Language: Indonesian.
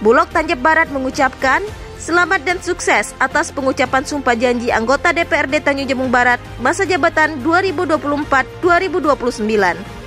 Bulog Tanjab Barat mengucapkan selamat dan sukses atas pengucapan sumpah janji anggota DPRD Tanjung Jabung Barat masa jabatan 2024-2029.